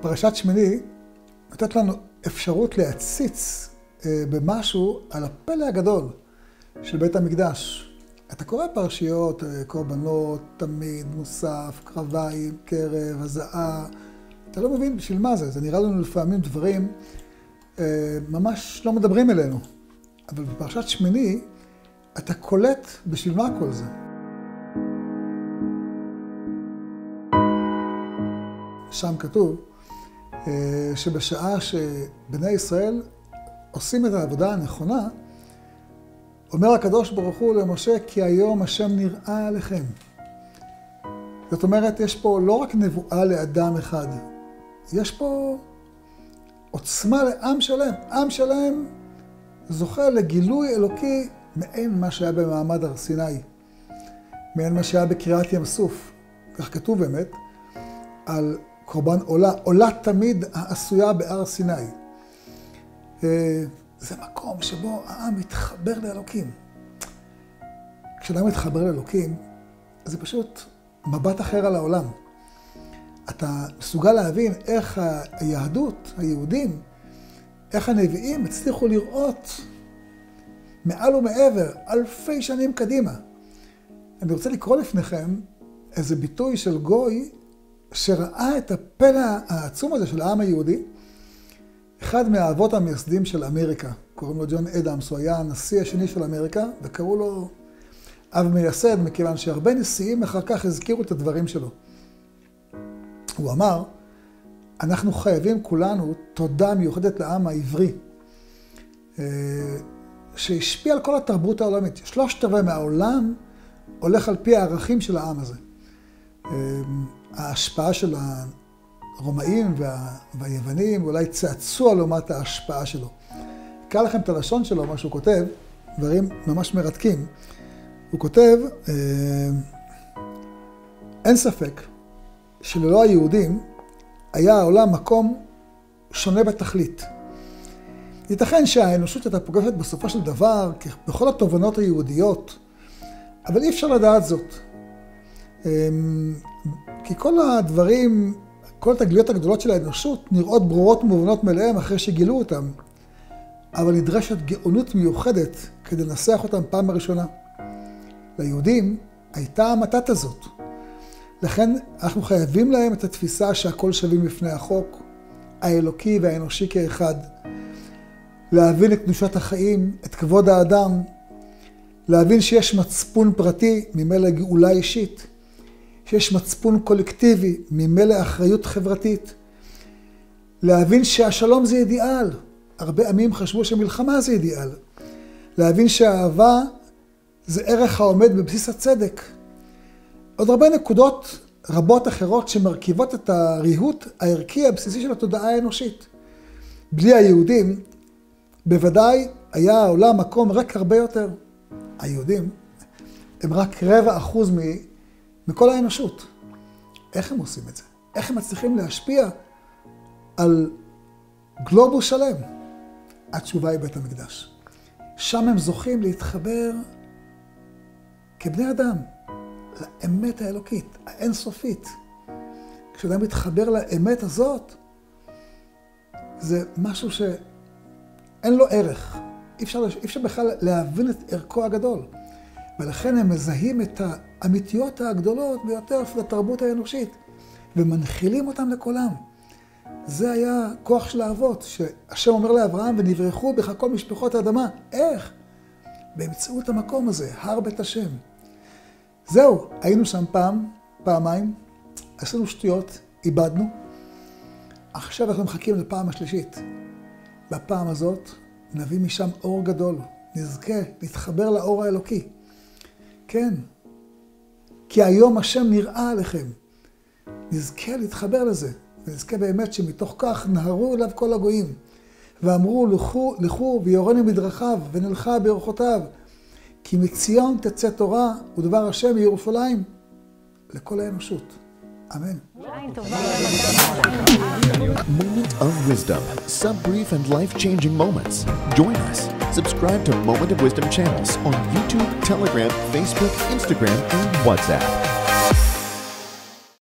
פרשת שמיני נותנת לנו אפשרות להציץ אה, במשהו על הפלא הגדול של בית המקדש. אתה קורא פרשיות, אה, קורבנות, תמיד, מוסף, קרביים, קרב, הזעה, אתה לא מבין בשביל מה זה. זה נראה לנו לפעמים דברים אה, ממש לא מדברים אלינו. אבל בפרשת שמיני, אתה קולט בשביל מה כל זה. שם כתוב שבשעה שבני ישראל עושים את העבודה הנכונה, אומר הקדוש ברוך הוא למשה, כי היום השם נראה עליכם. זאת אומרת, יש פה לא רק נבואה לאדם אחד, יש פה עוצמה לעם שלם. עם שלם זוכה לגילוי אלוקי מעין מה שהיה במעמד הר סיני, מעין מה שהיה בקריאת ים סוף. כך כתוב באמת, על קורבן עולה, עולה תמיד העשויה בהר סיני. אה, זה מקום שבו העם מתחבר לאלוקים. כשאדם מתחבר לאלוקים, זה פשוט מבט אחר על העולם. אתה מסוגל להבין איך היהדות, היהודים, איך הנביאים הצליחו לראות מעל ומעבר, אלפי שנים קדימה. אני רוצה לקרוא לפניכם איזה ביטוי של גוי שראה את הפלא העצום הזה של העם היהודי. אחד מהאבות המייסדים של אמריקה, קוראים לו ג'ון אדמס, הוא היה הנשיא השני של אמריקה, וקראו לו אב מייסד, מכיוון שהרבה נשיאים אחר כך הזכירו את הדברים שלו. הוא אמר, אנחנו חייבים כולנו תודה מיוחדת לעם העברי, אה, שהשפיע על כל התרבות העולמית. שלושת רבעי מהעולם הולך על פי הערכים של העם הזה. אה, ההשפעה של הרומאים וה... והיוונים אולי צעצוע לעומת ההשפעה שלו. אקרא לכם את הלשון שלו, מה שהוא כותב, דברים ממש מרתקים. הוא כותב, אה, אין ספק שללא היהודים היה העולם מקום שונה בתכלית. ייתכן שהאנושות הייתה פוגשת בסופו של דבר בכל התובנות היהודיות, אבל אי אפשר לדעת זאת. כי כל הדברים, כל התגליות הגדולות של האנושות נראות ברורות ומובנות מאליהם אחרי שגילו אותם, אבל נדרשת גאונות מיוחדת כדי לנסח אותם פעם הראשונה. ליהודים הייתה המתת הזאת. לכן אנחנו חייבים להם את התפיסה שהכל שווים בפני החוק, האלוקי והאנושי כאחד. להבין את קדושת החיים, את כבוד האדם, להבין שיש מצפון פרטי, ממילא גאולה אישית, שיש מצפון קולקטיבי, ממילא אחריות חברתית, להבין שהשלום זה אידיאל, הרבה עמים חשבו שמלחמה זה אידיאל, להבין שהאהבה זה ערך העומד בבסיס הצדק. עוד הרבה נקודות רבות אחרות שמרכיבות את הריהוט הערכי הבסיסי של התודעה האנושית. בלי היהודים, בוודאי היה העולם מקום ריק הרבה יותר. היהודים הם רק רבע אחוז מ... מכל האנושות. איך הם עושים את זה? איך הם מצליחים להשפיע על גלובוס שלם? התשובה היא בית המקדש. שם הם זוכים להתחבר כבני אדם, לאמת האלוקית, האינסופית. כשאדם מתחבר לאמת הזאת, זה משהו שאין לו ערך. אי אפשר, אי אפשר בכלל להבין את ערכו הגדול. ולכן הם מזהים את האמיתיות הגדולות ביותר של התרבות האנושית, ומנחילים אותם לכולם. זה היה כוח של האבות, שהשם אומר לאברהם, ונברחו בך כל משפחות האדמה. איך? באמצעות המקום הזה, הר בית השם. זהו, היינו שם פעם, פעמיים, עשינו שטויות, איבדנו. עכשיו אנחנו מחכים לפעם השלישית. בפעם הזאת נביא משם אור גדול, נזכה להתחבר לאור האלוקי. כן, כי היום השם נראה עליכם. נזכה להתחבר לזה, ונזכה באמת שמתוך כך נהרו אליו כל הגויים, ואמרו, לכו, לכו ויורנו מדרכיו, ונלכה באורחותיו, כי מציון תצא תורה ודבר השם מירושלים לכל האנושות. אמן. Moment of Wisdom, some brief and life-changing moments. Join us. Subscribe to Moment of Wisdom channels on YouTube, Telegram, Facebook, Instagram, and WhatsApp.